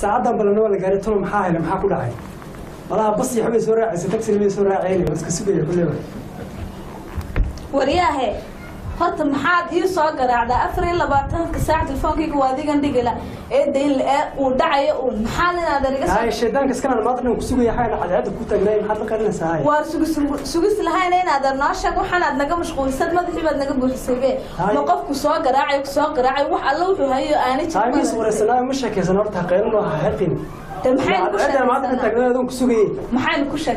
saacadan balana waa la gaaray tolo maxaa helay maxaa ku dhacay malaha bas iyo xabay soo raacaysa taxina may soo raacayna waa iska sugaya kulleba waryaahe هات محاد يسوق رعدة أفرل لبعتن كساعة تلفون كي قوادي عندي كلا إيه دليل إيه ودعي ومحاد أنا ده نقص هاي شدنا كسكنا المطر نقصو يا حاين على هذا كوتا جاي محاد قرن ساعة وارسوس سوس الهاي نين هذا ناشا كو حنا عندنا كم مشغول سد ما تفي بدنا كم بوسيبة موقف كسوق رعدة كسوق رعدة وح الله وفي هاي أنا تشوف هاي صور السنة مش هكذا سنور تقيل ما هالفين محاد كسكنا المطر نتقنا دون كسوق إيه محاد كسكنا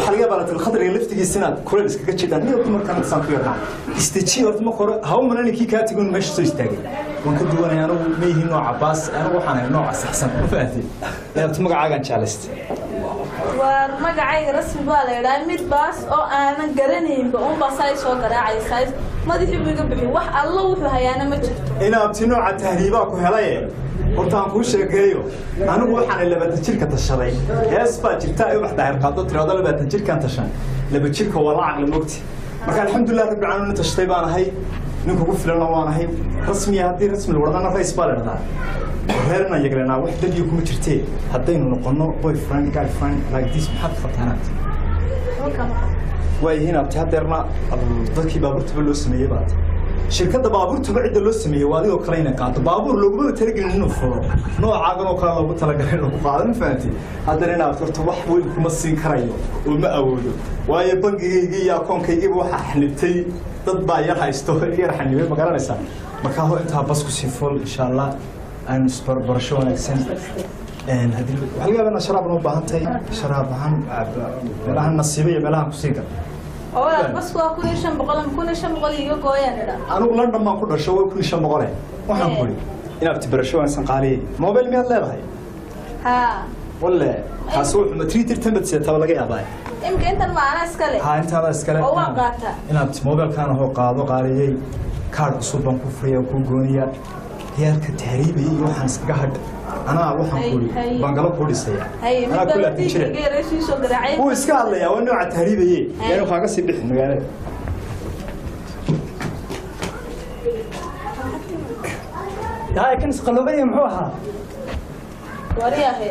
waxaa laga yaabaa latilkhadriga laftigiisa inaad kuleel iskaga jeedaan iyo dumarkan intaan ku yarnaa istaji horta marka hore hawmana ninkii kaa tegin meesha soo istaagay. Waan ka duwanay anigu ma yihiin nooca baas anigu waxaan ahay nooca saxsan. Ma fahamtay horta magacaagaan jeclaystay waar magacayga rasmi baa la yidhaha? Mid baas oo aanan garanaynba unbaa saay soo garaacaysaay madaxii buu iga bixi. Wax allo wuxuu hayaana ma jirto. Inaabti nooca tahriibaa ku helaye horta aan kuu sheegeeyo anigu waxaan labaatan jirka tashaday. Hees baa jirta ay wax daahir qaado tirado labaatan jirkaan tashan. Laba jirka waa la caqli mogti. Marka alxamdulilah rabbi caalamiin tashtay baan ahay ninka ugu filana waan ahay rasmiya haddii rasmi la wadana rays baa la dhahdaa reerna yaglanaa wax dambiga kuma jirtee. Haddaynu noqono boyfriend girlfriend like this maxaad fatanaad waayihiin abti hadeerna dadkii baabuurtaba loo sameeyey baad shirkadda baabuurtaba cidda loo sameeyey waa adigoo kale inay qaado baabuur looguma talagelin inuu furo. Noocaagan oo kale loogu talagalay inuu ku qaado ma fahanti haddana inaad horta wax weyn kuma siin karayo oo ma awoodo. Waayo bangigaygii iyo akoonkaygiiba waxaa xanibtay dad baa yar haysto yar xanibay ma garanaysaa? Markaa ho intaa bas ku sii fol insha allah aan isbarbarasho wanaagsan. Waxaa laga yaabaa inaad sharaab noo baahan tahay sharaab ahaan meelahan nasiibo iyo meelahan ku sii gal basku waa kun iyo shan boqol kun iyo shan boqol iga gooyaan idha anigu london baan ku dhasho waa kun iyo shan boqole waxaan ku ihi inaad tibarasho wanaagsan qaaliyey mobile miyaad leedahay? Haa. Walle kaasi wuxuu ma three tir tambad seetaba laga yaabaa imika intan maana iskale haa intaada iskale oo waa qaataa inaad mobilkaan hoo qaado qaaliyey kaadh cusub baan ku furaya oo kuu gooniya. Heerka tahriibaya iyo waxaan iskaga hadh أنا وحنا كل بانجلو كوليسيا أنا كل أتنشر هو إسكال لي أو إنه عتهريب هي يعني خاقة سبح مجانا هاي كنس قلوبي يمحوها وريا هي.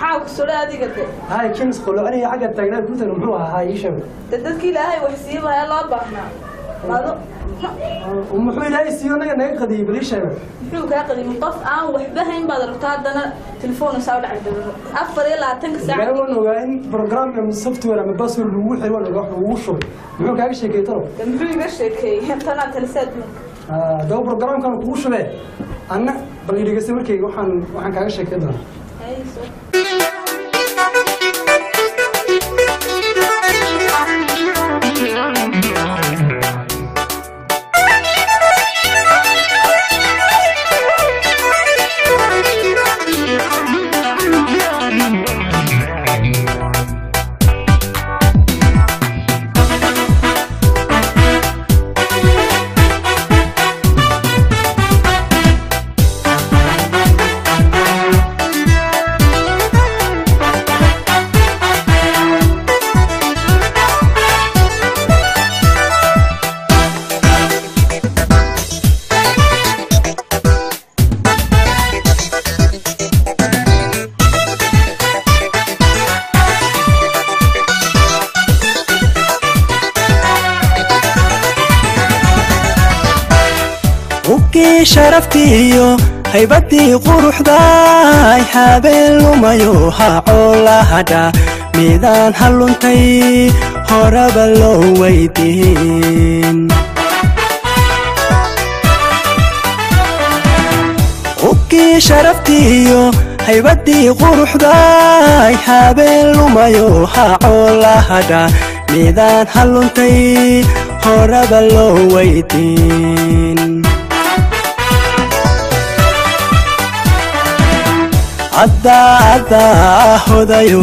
حاك سولا هذه قلت. هاي كنس قلوبي أنا عقد تقدر كنت نمحوها هاي يشبه تدك لا هاي وحسيبها يلا بحنا هذا أيوة. Muxuu ilaahay siiyo naga naga qadiyey bal ii sheeg muxuu kaa qadimin qof aan waxba hayn baad rabto haddana telefoon saa u dhacay dabaro afar iyo labaatanka saac waan ogaa in program ama software ama password lagu xiro waan ogaa wax lagu shubay muxuu kaaga sheekay talo de muxuu iga sheekeeyey tanaa talisaad marka daba programkan kugu shubee anna bal idhegeysta markayga waxaan waxaan kaaga sheekay doonaa hubkii sharaftiiyo haybadii quruxdaay habeen lumayo hacoo la hadha midaan halluntay horaba loo weydiin. Hubkii sharaftiiyo haybadii quruxdaay habeen lumayo hacoo la hadha midaan halluntay horaba loo weydiin addaa hodayo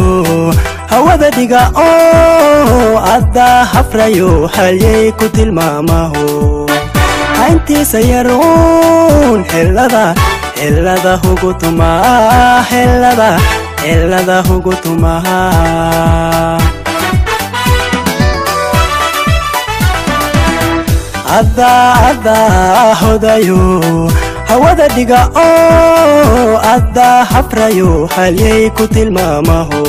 hawada dhiga oo addaa hafrayo halyay ku tilmaamaho hayntiisa yaruun xillada xillada hugu tumaa xillada xillada hugu tumaa addaa addaa hodayo hawada dhiga oo addaa hafrayo halyay ku tilmaamaho.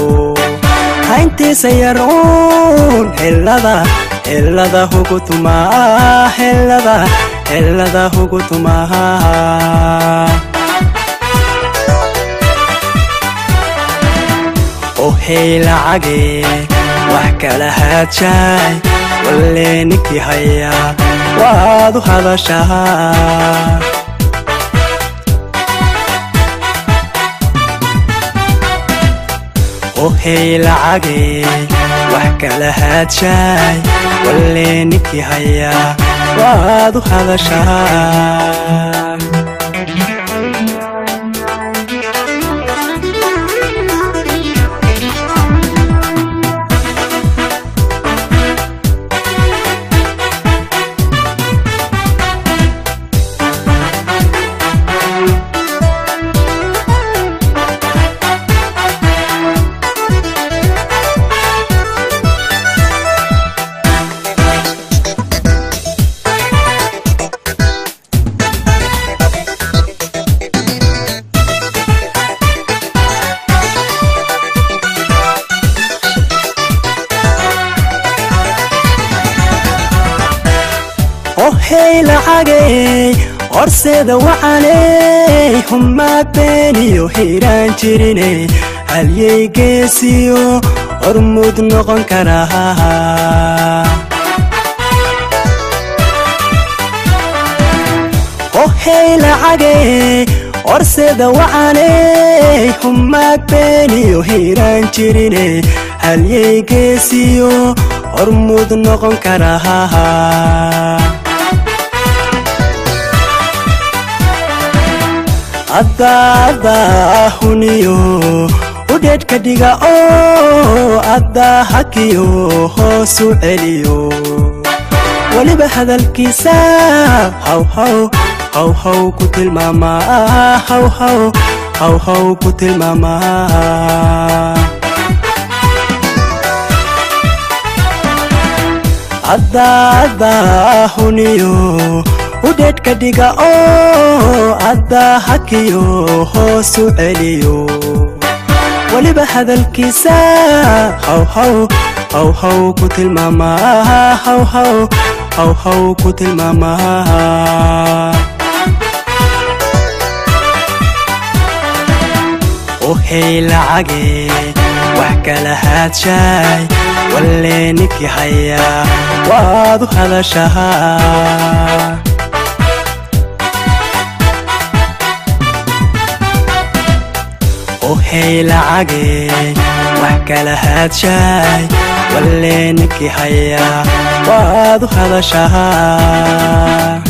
Hayntiisa yaruun xillada xillada hugu tumaa xillada xillada hugu tumaa. Ohey lacage wax kala haajaay walle ninkii haya waad u hadashaa ohey lacage wax kala haajaay walle ninkii haya waad u hadashaa ohey lacagey horseeda wacaney humaa beeniyo hiiraan jirine halyay geesiyo hormuud noqon karaa ohey lacagey horseeda wacaney humaa beeniyo hiiraan jirine halyay geesiyo hormuud noqon karaa addaa huniyo udheedhka dhiga oo addaa hakiyo hoosu celiyo weliba hadalkiisa hawhaw hawhaw ku tilmaamaa hawhaw hawhaw ku tilmaamaa addaa huniyo عدد كدقة أوه أذا حكيو هو سعليو ولي بهذا الكيسا هاو هاو هاو هاو كتل ماما هاو هاو هاو هاو كتل ماما وهي لعقي وحكى لهات شاي ولي نكي حيا وادو هذا شهر ohey lacage wax kala haajaay walle ninkii haya waad u hadashaa